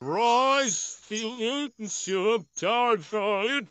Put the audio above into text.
Rice, field, and syrup, tart, it.